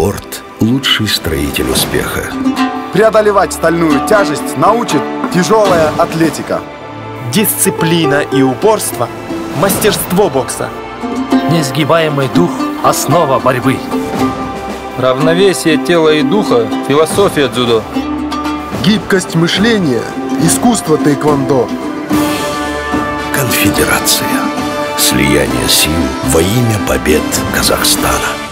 Спорт – лучший строитель успеха. Преодолевать стальную тяжесть научит тяжелая атлетика. Дисциплина и упорство – мастерство бокса. Несгибаемый дух – основа борьбы. Равновесие тела и духа – философия дзюдо. Гибкость мышления – искусство тэквондо. Конфедерация. Слияние сил во имя побед Казахстана.